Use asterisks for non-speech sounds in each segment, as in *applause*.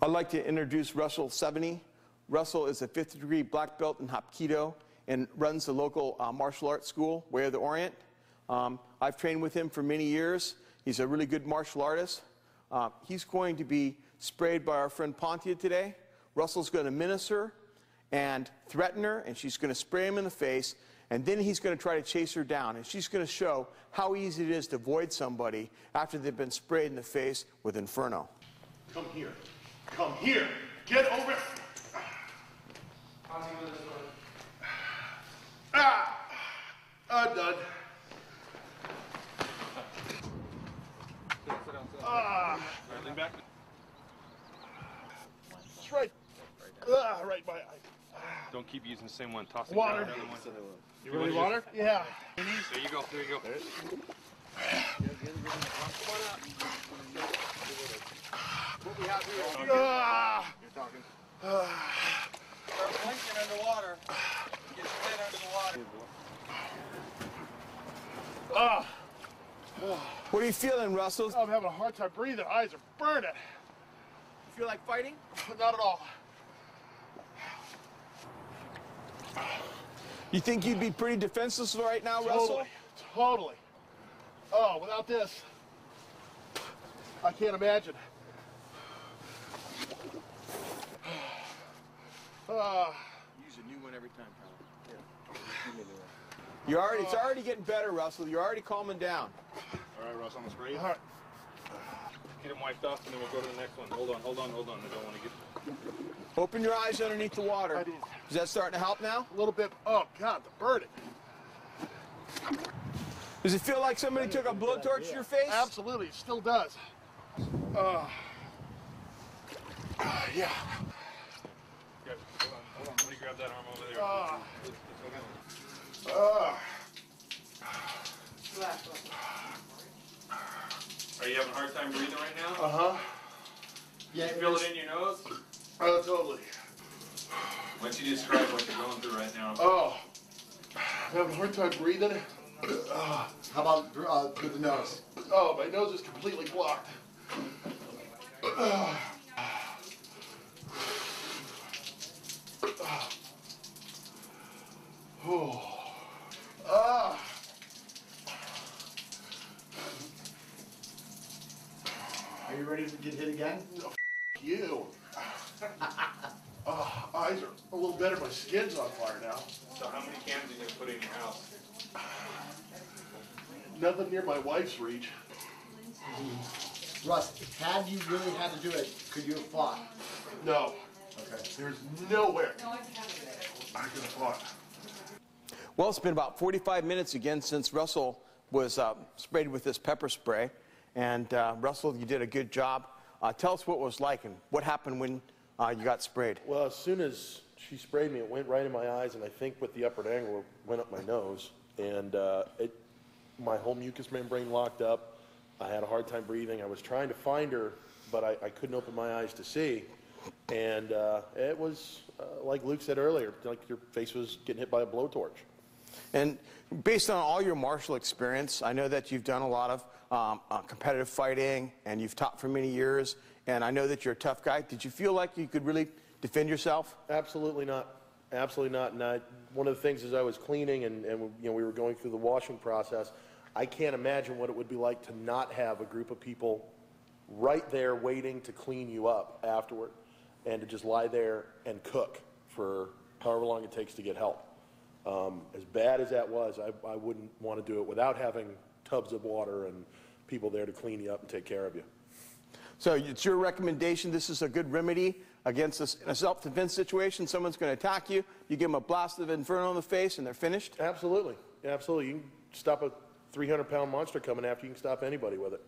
I'd like to introduce Russell Seveny. Russell is a fifth degree black belt in Hapkido and runs the local uh, martial arts school, Way of the Orient. Um, I've trained with him for many years. He's a really good martial artist. Uh, he's going to be sprayed by our friend Pontia today. Russell's going to minister and threaten her, and she's going to spray him in the face, and then he's going to try to chase her down, and she's going to show how easy it is to avoid somebody after they've been sprayed in the face with Inferno. Come here. Come here. Get over. Ah! I'm done. Ah! Lean back. It's right. Ah, right in my eye. Don't keep using the same one. Toss it Water. down. the other one. You really water? Yeah. There you go. There you go. Ah! Start blinking underwater. Get head under the water. Ah! What are you feeling, Russell? I'm having a hard time breathing. Eyes are burning. You feel like fighting? *sighs* Not at all. You think you'd be pretty defenseless right now, Russell? Totally. Totally. Oh, without this, I can't imagine. Ah. Use a new one every time, pal. You already, it's already getting better, Russell. You're already calming down. All right, Russ, almost ready. all right. Get him wiped off, and then we'll go to the next one. Hold on, hold on, hold on. I don't want to get. Open your eyes underneath the water. I did. Is that starting to help now? A little bit. Oh, God, the burning. Does it feel like somebody took a blowtorch to your face? Absolutely, it still does. Uh, yeah. Good. Hold on, hold on. Let me grab that arm over there. Ah. Let's- let's go. Uh, Are you having a hard time breathing right now? uh huh. you feel it in your nose? Oh, totally. Why don't you describe what you're going through right now? Oh, I'm having a hard time breathing. Uh, How about uh, through the nose? oh, my nose is completely blocked. Oh. *sighs* Ah. Are you ready to get hit again? No, You. Oh, *laughs* eyes are a little better. My skin's on fire now. So how many cans are you going to put in your house? *sighs* Nothing near my wife's reach. Russ, had you really had to do it, could you have fought? No. Okay. There's nowhere I could have fought. Well, it's been about 45 minutes again since Russell was uh, sprayed with this pepper spray. And uh, Russell, you did a good job. Uh, tell us what it was like and what happened when uh, you got sprayed. Well, as soon as she sprayed me, it went right in my eyes, and I think with the upward angle, it went up my nose, and uh, it, my whole mucous membrane locked up. I had a hard time breathing. I was trying to find her, but I, I couldn't open my eyes to see. And uh, it was, uh, like Luke said earlier, like your face was getting hit by a blowtorch. And based on all your martial experience, I know that you've done a lot of um, uh, competitive fighting and you've taught for many years. And I know that you're a tough guy. Did you feel like you could really defend yourself? Absolutely not. Absolutely not. And I, one of the things is I was cleaning and, and you know, we were going through the washing process. I can't imagine what it would be like to not have a group of people right there waiting to clean you up afterward and to just lie there and cook for however long it takes to get help. Um, as bad as that was, I, I wouldn't want to do it without having tubs of water and people there to clean you up and take care of you. So it's your recommendation. This is a good remedy against a, a self-defense situation. Someone's going to attack you. You give them a blast of inferno in the face, and they're finished. Absolutely. Absolutely. You can stop a 300 pound monster coming after you, you can stop anybody with it.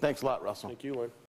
Thanks a lot, Russell. Thank you, Lynn.